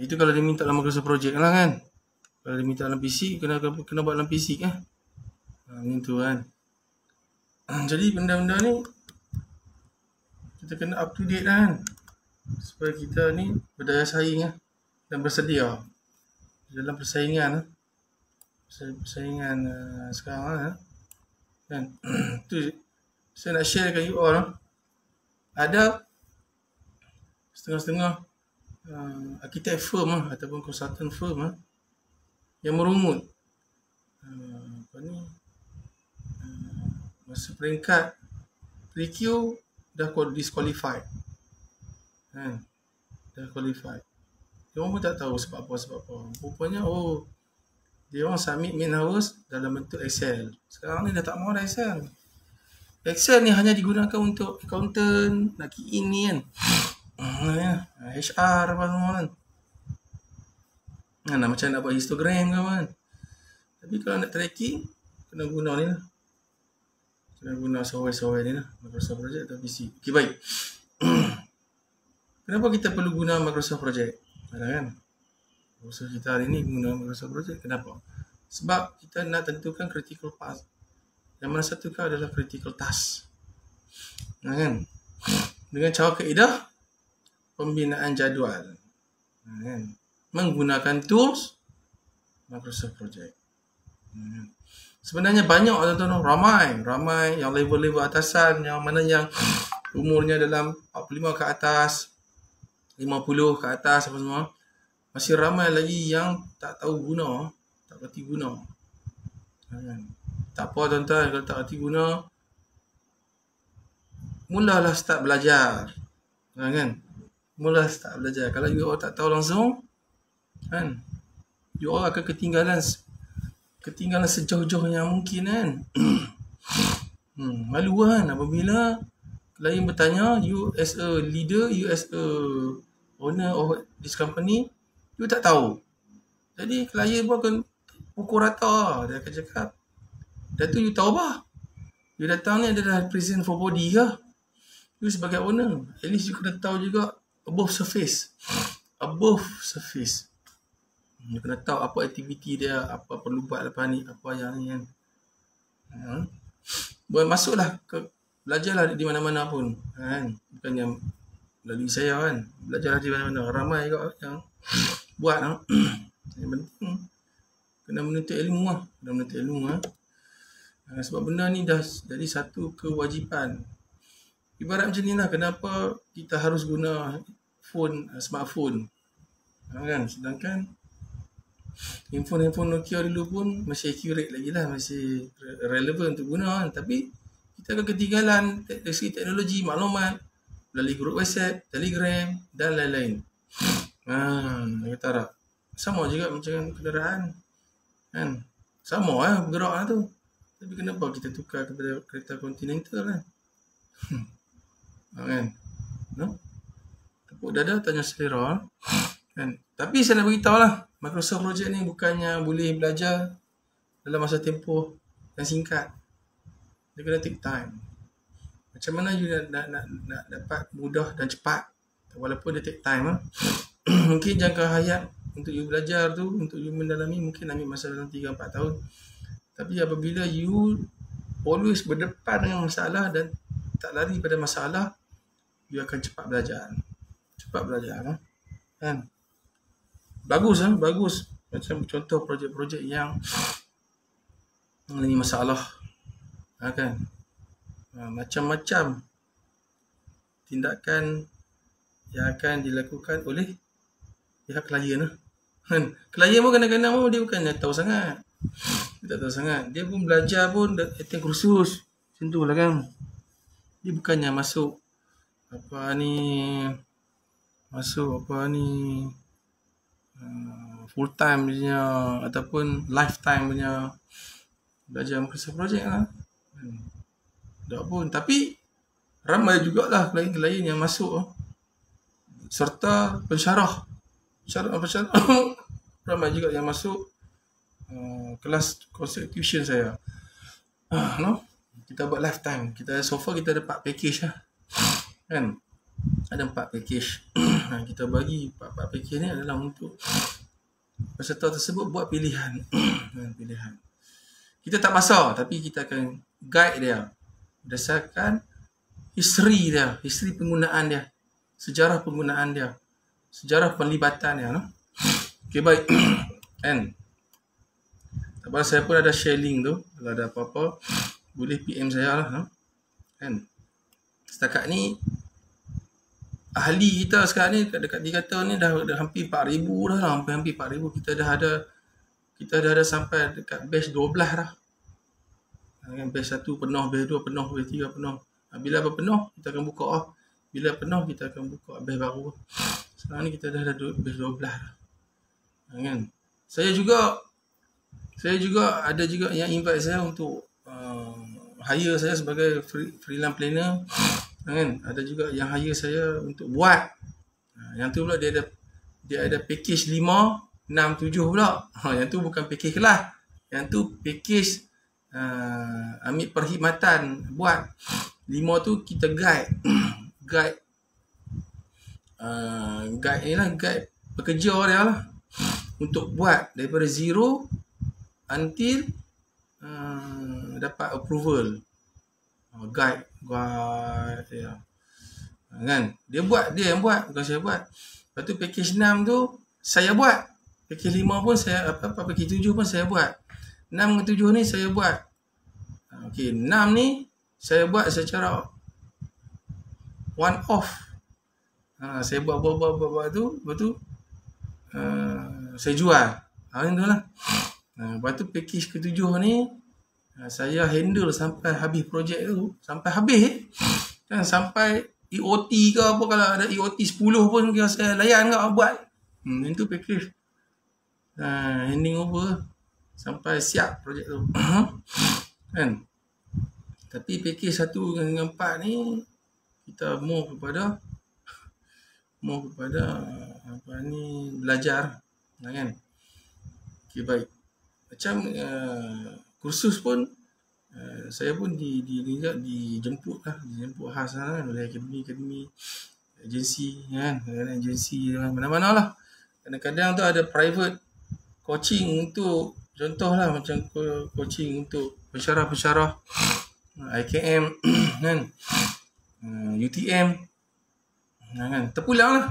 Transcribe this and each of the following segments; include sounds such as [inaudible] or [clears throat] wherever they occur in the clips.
Itu kalau dia minta dalam Microsoft Project lah kan. Kalau dia minta dalam PC, kena kena buat dalam PC kan. Ha, macam tu kan. [clears throat] Jadi benda-benda ni kita kena up to date kan. Supaya kita ni berdaya saing lah. Dan bersedia. Dalam persaingan lah. Persaingan uh, sekarang lah. Kan. [clears throat] tu saya nak share dengan you all lah. Ada setengah-setengah uh, arkitek firm lah ataupun consultant firm lah yang merungut uh, apa ni? Uh, masa peringkat pre-Q dah disqualified. Kan dah qualified. Dia orang pun tak tahu sebab apa sebab apa. Rupanya oh dia orang submit main hours dalam bentuk Excel. Sekarang ni dah tak mahu dah Excel. Excel ni hanya digunakan untuk accountant nak key in ni kan Ya. HR apa semua kan. Nah, macam nak buat histogram ke kan. Tapi kalau nak tracking, kena guna ni lah. Kena guna software-software ni lah. Microsoft Project atau PC. Okay, baik. [clears throat] Kenapa kita perlu guna Microsoft Project? Ada kan? Microsoft kita hari ni guna Microsoft Project. Kenapa? Sebab kita nak tentukan critical path. Yang mana satu kau adalah critical task. Nah, kan? [clears throat] Dengan cara keedah, pembinaan jadual kan? menggunakan tools Microsoft Project hmm. sebenarnya banyak tuan-tuan ramai ramai yang level-level atasan yang mana yang [sniffs] umurnya dalam 45 ke atas 50 ke atas apa semua masih ramai lagi yang tak tahu guna tak kerti guna kan? tak apa tuan-tuan kalau tak kerti guna mulalah start belajar kan mula start belajar. Kalau you all tak tahu langsung, kan, you all akan ketinggalan ketinggalan sejauh-jauhnya mungkin kan. [coughs] hmm, malu kan apabila klien bertanya, you as a leader, you as a owner of this company, you tak tahu. Jadi klien pun akan pukul rata. Dia akan cakap, dah tu you tahu apa? You datang ni adalah present for body ke? You sebagai owner, at least you kena tahu juga above surface. Above surface. You kena tahu apa aktiviti dia apa perlu buat lepas ni apa yang ni kan. Hmm. boleh masuklah ke belajarlah di mana-mana pun kan. Bukan yang melalui saya kan. Belajarlah di mana-mana. Ramai juga yang buat kan? [coughs] yang penting kena menuntut ilmu lah. Kena menuntut ilmu lah sebab benda ni dah jadi satu kewajipan Ibarat macam ni lah, kenapa kita harus guna phone, uh, smartphone. Kan? Sedangkan handphone-handphone Nokia dulu pun masih accurate lagi lah, masih relevan untuk guna kan. Tapi kita akan ketinggalan dari segi teknologi, maklumat melalui grup WhatsApp, Telegram dan lain-lain. [sniffs] Ha, kata tak? Sama juga macam kenderaan. Kan? Sama lah bergerak lah tu. Tapi kenapa kita tukar kepada kereta Continental kan? Ha, [sniffs] kan? No? Tepuk dada tanya selera. Kan? Tapi saya nak beritahu lah. Microsoft Project ni bukannya boleh belajar dalam masa tempoh yang singkat. Dia kena take time. Macam mana you nak, nak, nak, nak dapat mudah dan cepat. Walaupun dia take time. Ha? [clears throat] mungkin jangka hayat untuk you belajar tu, untuk you mendalami mungkin ambil masa dalam 3-4 tahun. Tapi apabila you always berdepan dengan masalah dan tak lari pada masalah, you akan cepat belajar. Cepat belajar kan? kan? Bagus kan? Bagus. Macam contoh projek-projek yang mengalami masalah. Ha, kan? Ha, macam-macam tindakan yang akan dilakukan oleh pihak klien. Kan? Klien pun kadang-kadang pun dia bukan tahu sangat. Dia tak tahu sangat. Dia pun belajar pun attend kursus. Macam tu lah kan. Dia bukannya masuk apa ni masuk apa ni uh, full time punya ataupun lifetime punya belajar Microsoft Project lah. Hmm. Tak pun. Tapi ramai jugalah klien-klien yang masuk serta pensyarah. Pensyarah, pensyarah. [laughs] ramai juga yang masuk uh, kelas constitution saya. Uh, no? Kita buat lifetime. Kita so far kita dapat package lah kan? Ada empat package. [clears throat] Kita bagi empat-empat package ni adalah untuk [clears throat] peserta tersebut buat pilihan. [clears throat] Ha, pilihan. Kita tak pasal tapi kita akan guide dia berdasarkan history dia history penggunaan dia sejarah penggunaan dia sejarah penlibatan dia no? Okay, baik. Kan? Tak apa saya pun ada share link tu. Kalau ada apa-apa boleh PM saya lah kan? Setakat ni ahli kita sekarang ni dekat di kata ni dah, dah hampir 4000 dah lah. Hampir hampir 4000 kita dah ada kita dah ada sampai dekat batch 12 dah. Dengan batch 1 penuh batch 2 penuh batch 3 penuh. Ha, bila apa penuh kita akan buka off. Bila penuh kita akan buka batch baru. Sekarang ni kita dah ada batch 12 dah. Ha, kan. Saya juga saya juga ada juga yang invite saya untuk uh, hire saya sebagai free, freelance planner kan? Ada juga yang hire saya untuk buat. Yang tu pula dia ada dia ada package 5 6 7 pula. Ha, yang tu bukan package kelas. Yang tu package uh, ambil perkhidmatan buat. 5 tu kita guide. [coughs] Guide uh, guide ni lah guide pekerja dia lah. Untuk buat daripada zero until uh, dapat approval uh, guide. Guide ya. kan? Dia buat dia yang buat. Bukan saya buat. Lepas tu package 6 tu saya buat. Package 5 pun saya apa apa package 7 pun saya buat. 6 dengan 7 ni saya buat. Okey 6 ni saya buat secara one off. Ha, saya buat buat buat buat, buat tu lepas tu uh, saya jual. Ha, tu lah. Ha, lepas tu package ketujuh ni saya handle sampai habis projek tu sampai habis eh. kan sampai EOT ke apa kalau ada EOT 10 pun kira saya layan ke buat. Hmm itu package. Ha, handing over. Sampai siap projek tu. [coughs] Kan? Tapi package satu dengan empat ni kita move kepada [coughs] move kepada apa ni belajar. Kan? Okay, baik. Macam uh, kursus pun uh, saya pun di di di dijemput lah. Dijemput khas lah kan oleh akademi akademi agensi kan. Kadang agensi kan mana-mana lah. Kadang-kadang tu ada private coaching untuk contoh lah macam coaching untuk pensyarah-pensyarah. IKM [coughs] kan. Uh, UTM kan. Terpulang lah.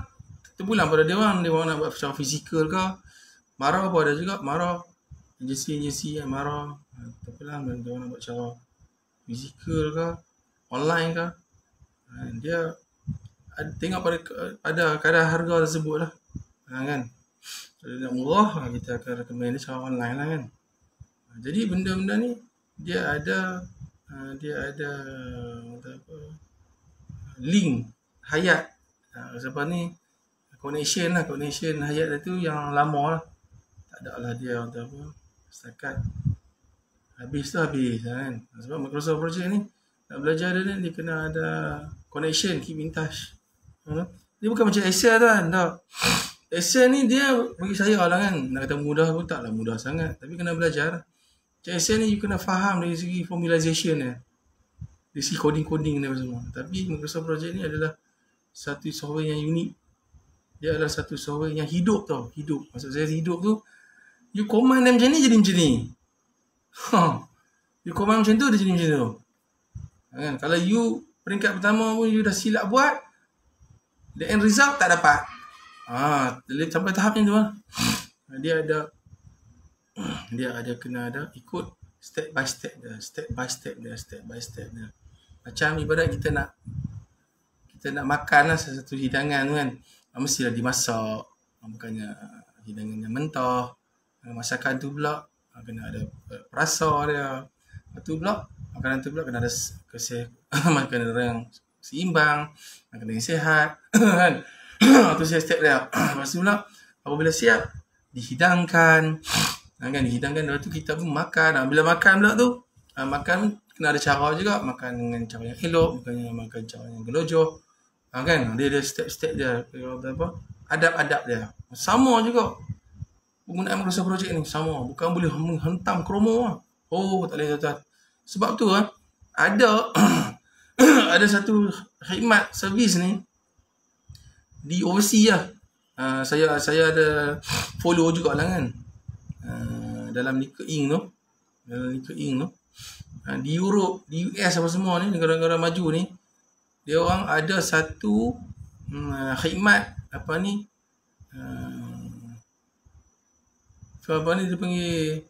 Terpulang pada dia orang. Dia orang nak buat secara fizikal ke marah apa ada juga. Marah agensi-agensi yang marah. Tapi lah orang nak buat cara fizikal ke online ke ha, dia tengok pada pada kadar harga tersebut lah. Ha, kan? Kalau nak murah ha, kita akan recommend dia cara online lah kan? Jadi benda-benda ni dia ada dia ada apa link hayat. Sebab ni connection lah connection hayat tu yang lama lah. Tak ada lah dia apa setakat habis tu habis kan. Sebab Microsoft Project ni nak belajar dia ni dia kena ada connection keep in touch. Ha? dia bukan macam Excel tu kan tak. Excel ni dia bagi saya lah kan nak kata mudah pun taklah mudah sangat. Tapi kena belajar. Macam Excel ni you kena faham dari segi formalization dia. Dari segi coding-coding dia semua. Tapi Microsoft Project ni adalah satu software yang unik. Dia adalah satu software yang hidup tau hidup. Maksud saya hidup tu you command dia macam ni jadi macam ni Ha. You command macam tu dia jadi macam tu. Kan? Kalau you peringkat pertama pun you dah silap buat the end result tak dapat. Ha, sampai tahap macam tu lah. [sniffs] Dia ada [sniffs] dia ada kena ada ikut step by step dia, step by step dia, step by step dia. Macam ibarat kita nak kita nak makan lah sesuatu hidangan kan. Mestilah dimasak. Bukannya hidangan yang mentah. Masakan tu pula Ah, kena ada perasa dia. Lepas tu pula, makanan tu pula kena ada kesih, [laughs] makanan yang seimbang, makanan yang sihat. [coughs] kan? [coughs] Itu saya step dia. [coughs] Lepas tu pula, apabila siap, dihidangkan. Ah, kan, dihidangkan, lepas tu kita pun makan. Ah, bila makan pula tu, makan kena ada cara juga. Makan dengan cara yang elok, bukan makan cara yang gelojoh. kan, dia ada step-step dia. Apa? Adab-adab dia. Sama juga penggunaan Microsoft Project ni sama bukan boleh menghentam kromo lah. oh tak boleh tuan sebab tu ah ada [coughs] ada satu khidmat servis ni di overseas lah. Uh, saya saya ada follow juga lah kan. Uh, dalam LinkedIn tu. Dalam LinkedIn tu. Uh, di Europe, di US apa semua ni, negara-negara maju ni. Dia orang ada satu uh, khidmat apa ni. Uh, so apa ni dia panggil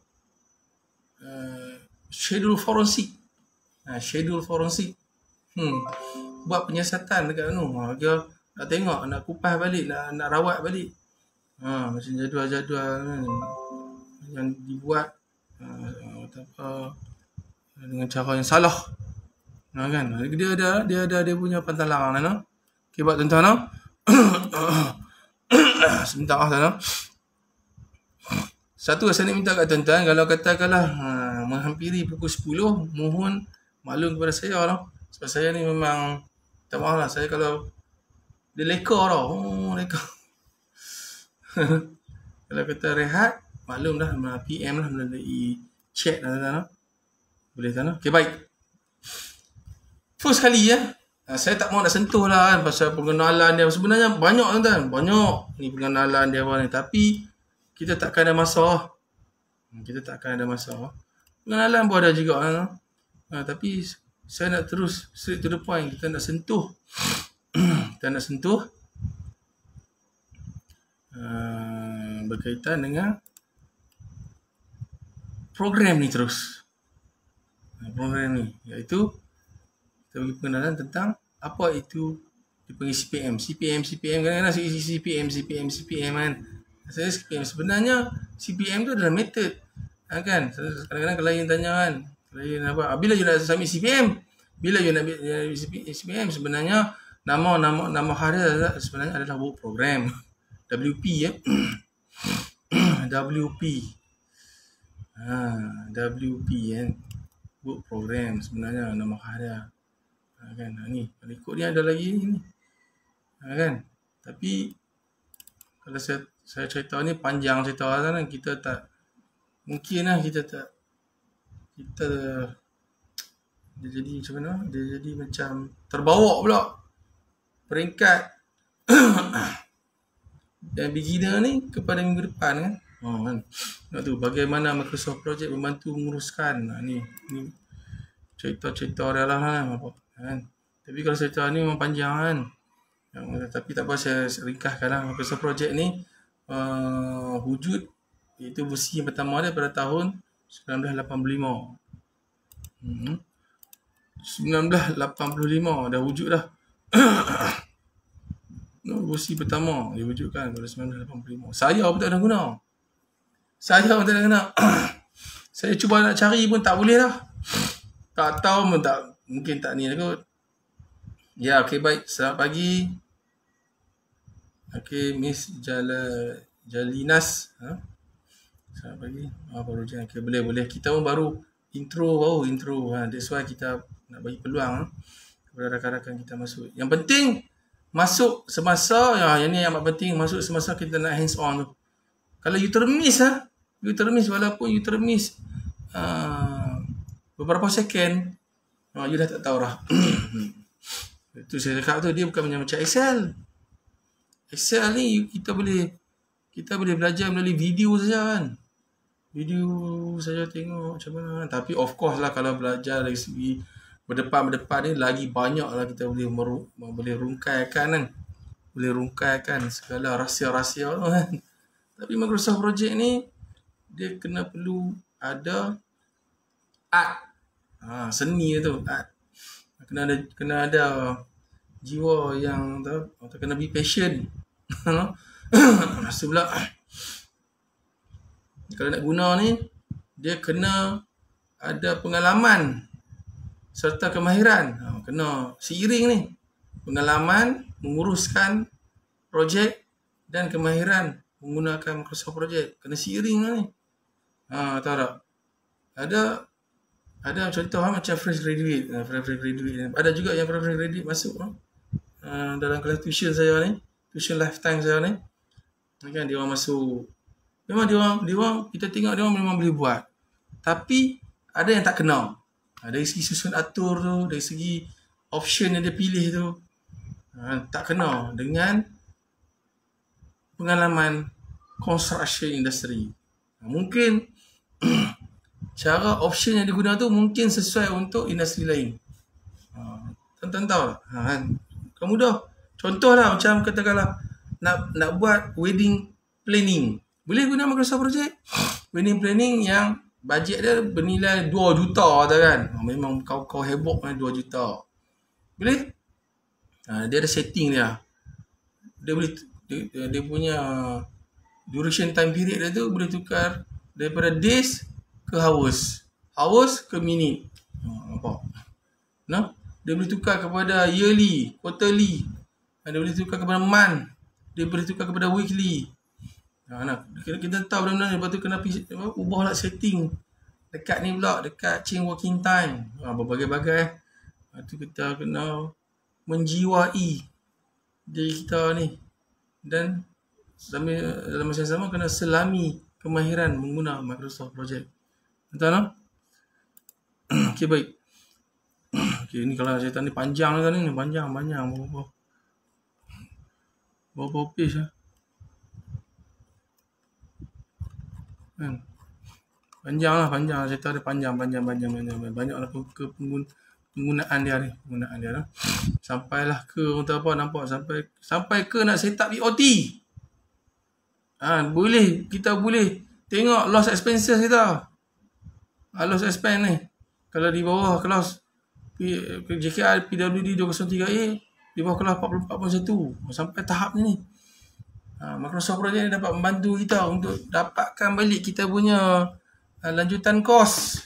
uh, schedule forensik. Uh, schedule forensik. Hmm. Buat penyiasatan dekat tu. Ha, dia nak tengok, nak kupas balik, nak nak rawat balik. Ha, macam jadual-jadual kan. Yang dibuat uh, apa, dengan cara yang salah. Ha, kan? Dia ada dia ada dia punya pantalang kan. Okey, buat tuan-tuan no? [coughs] [coughs] Sebentar ah tuan Satu saya nak minta kat tuan-tuan kalau katakanlah ha, menghampiri pukul 10 mohon maklum kepada saya lah. Sebab saya ni memang tak maaf lah saya kalau dia leka tau. Oh, leka. [laughs] Kalau kata rehat, maklum dah PM lah melalui chat lah tuan Boleh tuan Okay, baik. First kali ya. Saya tak mau nak sentuh lah kan pasal pengenalan dia. Sebenarnya banyak tuan Banyak ni pengenalan dia ni. Tapi kita takkan ada masa. Hmm, kita takkan ada masa. Pengenalan pun ada juga kan. Ha, tapi saya nak terus straight to the point. Kita nak sentuh [clears throat] kita nak sentuh uh, berkaitan dengan program ni terus uh, program ni iaitu kita bagi pengenalan tentang apa itu dipanggil CPM CPM CPM kadang-kadang CPM CPM CPM kan saya CPM sebenarnya CPM tu adalah method. Ha, kan? Kadang-kadang klien tanya kan klien apa ah, bila you nak submit CPM bila you nak CPM sebenarnya nama nama nama hari sebenarnya adalah work program. WP ya. [coughs] WP ha, WP kan? Work program sebenarnya nama hari ha, kan? Ha, ni ikut ni ada lagi ni. Ha, kan? Tapi kalau saya saya cerita ni panjang cerita kan kita tak mungkin lah kita tak kita dia jadi macam mana dia jadi macam terbawa pula peringkat [coughs] dan beginner ni kepada minggu depan kan. Oh, kan. Nak tu bagaimana Microsoft Project membantu menguruskan nah, ni ni cerita-cerita dia lah kan, apa kan. Tapi kalau cerita ni memang panjang kan. Tapi tak apa saya ringkaskan lah Microsoft Project ni uh, wujud itu versi yang pertama dia pada tahun 1985. Hmm. 1985 dah wujud dah. [coughs] no, versi pertama diwujudkan pada 1985. Saya pun tak ada guna. Saya pun tak ada guna. [coughs] saya cuba nak cari pun tak boleh lah. Tak tahu pun tak. Mungkin tak ni lah kot. Ya, okey baik. Selamat pagi. Okey, Miss Jala Jalinas. Ha? Selamat pagi. Ah, baru je. Okay, boleh, boleh. Kita pun baru intro, baru intro. Ha, that's why kita nak bagi peluang. Ha? kepada rakan-rakan kita masuk. Yang penting masuk semasa ya yang ni yang amat penting masuk semasa kita nak hands on tu. Kalau you termiss ah, you termiss walaupun you termiss uh, beberapa second, uh, you dah tak tahu dah. [coughs] Itu saya cakap tu dia bukan macam Excel. Excel ni kita boleh kita boleh belajar melalui video saja kan. Video saja tengok macam mana. Tapi of course lah kalau belajar dari segi berdepan-berdepan ni lagi banyak lah kita boleh meru, boleh rungkaikan kan. Boleh rungkaikan segala rahsia-rahsia tu kan. Tapi Microsoft Project ni dia kena perlu ada art. Ha, seni tu art. Kena ada kena ada jiwa yang tu kena be passion Masa [coughs] pula kalau nak guna ni dia kena ada pengalaman serta kemahiran. Ha, kena seiring ni. Pengalaman menguruskan projek dan kemahiran menggunakan Microsoft Project. Kena seiring lah ni. Ha, tahu tak? Ada ada contoh ha, macam fresh graduate. Ha, fresh graduate. Ada juga yang fresh graduate masuk ha, dalam kelas tuition saya ni. Tuition lifetime saya ni. Kan dia orang masuk. Memang dia orang, dia orang, kita tengok dia orang memang boleh buat. Tapi ada yang tak kenal. Ha, dari segi susun atur tu, dari segi option yang dia pilih tu, ha, tak kena dengan pengalaman construction industry. Mungkin [clears throat] cara option yang digunakan tu mungkin sesuai untuk industri lain. Ha, tuan-tuan tahu? Ha, kan? Kamu dah. Contohlah macam katakanlah nak nak buat wedding planning. Boleh guna Microsoft Project? [sniffs] Wedding planning yang bajet dia bernilai 2 juta tu kan. Ha, memang kau kau heboh kan 2 juta. Boleh? Ha, dia ada setting dia. Dia boleh dia, dia punya duration time period dia tu boleh tukar daripada days ke hours. Hours ke minute. Ha, nampak? Nah, dia boleh tukar kepada yearly, quarterly. Dia boleh tukar kepada month. Dia boleh tukar kepada weekly. Ha, nah, kita, kita tahu benda-benda ni. Lepas tu kena ubah lah setting. Dekat ni pula, dekat chain working time. Ha, berbagai-bagai. Lepas tu kita kena menjiwai diri kita ni. Dan dalam masa yang sama kena selami kemahiran menggunakan Microsoft Project. Betul tak? [coughs] okay, baik. [coughs] okay, ni kalau cerita ni panjang kan ni. Panjang, panjang. Berapa? Berapa page lah. Kan? Panjang lah, panjang. Cerita dia panjang, panjang, panjang, panjang. Banyak lah ke, ke penggun, penggunaan dia ni. Penggunaan dia lah. Sampailah ke untuk apa nampak. Sampai sampai ke nak set up EOT. Ha, boleh. Kita boleh tengok loss expenses kita loss expense ni kalau di bawah kelas JKR PWD 203A di bawah kelas 44.1 sampai tahap ni ha, Microsoft Project ni dapat membantu kita untuk dapatkan balik kita punya uh, lanjutan kos.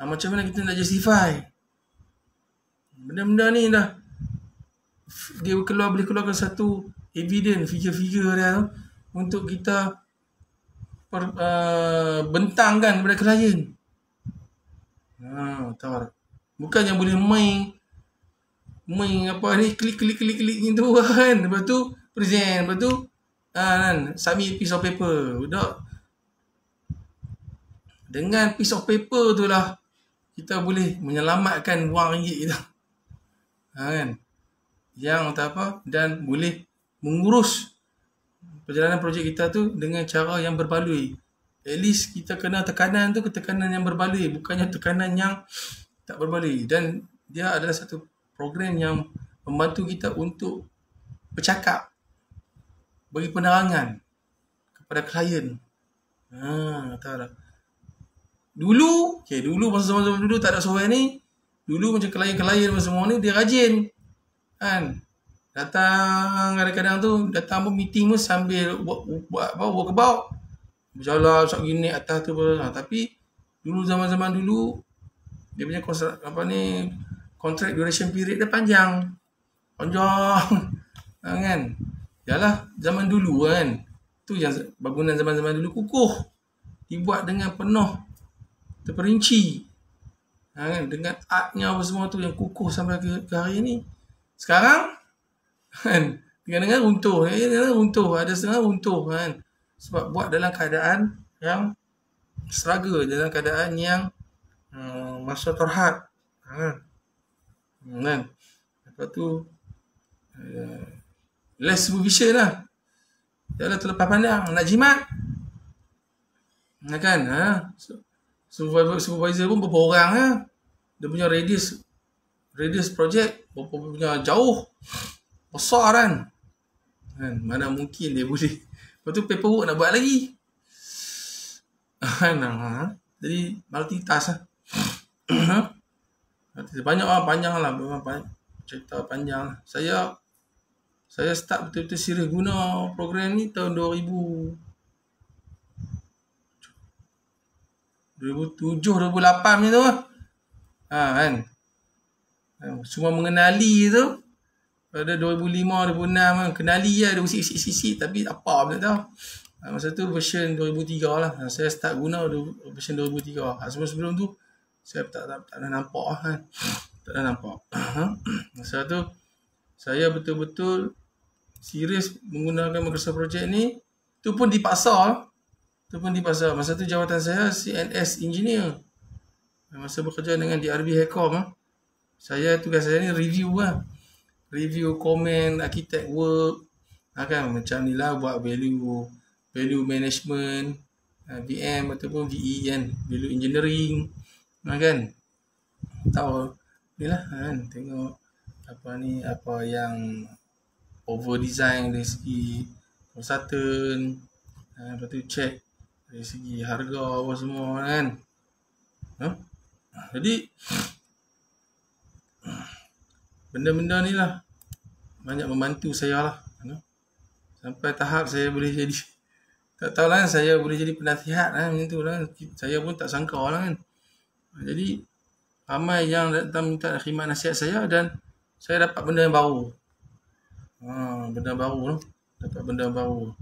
Ha, macam mana kita nak justify? Benda-benda ni dah. Dia keluar boleh keluarkan satu evidence figure-figure dia tu untuk kita per, uh, bentangkan kepada klien. Ha, tahu Bukan yang boleh main main apa ni klik klik klik klik ni tu [laughs] kan. Lepas tu present, lepas tu ha, kan submit piece of paper. Budak dengan piece of paper tu lah kita boleh menyelamatkan wang ringgit kita. Ha, [laughs] kan? Yang tak apa dan boleh mengurus perjalanan projek kita tu dengan cara yang berbaloi at least kita kena tekanan tu tekanan yang berbaloi bukannya tekanan yang tak berbaloi dan dia adalah satu program yang membantu kita untuk bercakap bagi penerangan kepada klien. Ha tak? Dulu okey dulu masa zaman-zaman dulu tak ada software ni. Dulu macam klien-klien semua ni dia rajin kan? Datang kadang-kadang tu datang pun meeting pun sambil buat buat apa work about berjalan sok gini atas tu ha, tapi dulu zaman-zaman dulu dia punya kontrak apa ni kontrak duration period dia panjang. Panjang. Ha, [laughs] kan? Yalah zaman dulu kan? Tu yang bangunan zaman-zaman dulu kukuh. Dibuat dengan penuh. Terperinci. Ha, kan? Dengan artnya apa semua tu yang kukuh sampai ke, ke hari ni. Sekarang [laughs] kan? Dengan-dengan runtuh. Eh, runtuh. Ada setengah runtuh kan? Sebab buat dalam keadaan yang struggle. Dalam keadaan yang uh, masa terhad. Ha. kan lepas tu uh, less supervision lah jangan terlepas pandang nak jimat ha, kan ha? supervisor, supervisor pun berapa orang ha? dia punya radius radius project berapa punya jauh besar kan kan mana mungkin dia boleh Lepas tu paperwork nak buat lagi. nah, ha? Jadi multitask lah. [coughs] banyak lah, panjang lah. Banyak, cerita panjang. Saya saya start betul-betul serius guna program ni tahun 2000 2007 2008 ni tu. Ha kan. Semua mengenali tu pada 2005 2006 kan kenali lah ada usik-usik tapi apa tak tahu ha, masa tu version 2003 lah ha, saya start guna version 2003 ha, sebelum sebelum tu saya tak tak, tak, nampak lah kan. Tak ada nampak. [clears throat] Masa tu saya betul-betul serius menggunakan Microsoft Project ni tu pun dipaksa. Tu pun dipaksa. Masa tu jawatan saya CNS Engineer. Masa bekerja dengan DRB Hacom saya tugas saya ni review lah. Review komen architect work. Kan macam ni lah buat value value management ha, VM ataupun VE kan value engineering ha, kan? Tahu. Lah kan? Tengok apa ni apa yang over design dari segi consultant ha, lepas tu check dari segi harga apa semua kan? Ha? jadi benda-benda ni lah. Banyak membantu saya lah you sampai tahap saya boleh jadi tak tahu lah saya boleh jadi penasihat lah macam tu lah. Saya pun tak sangka lah kan jadi ramai yang datang minta khidmat nasihat saya dan saya dapat benda yang baru. Ha, benda baru lah dapat benda baru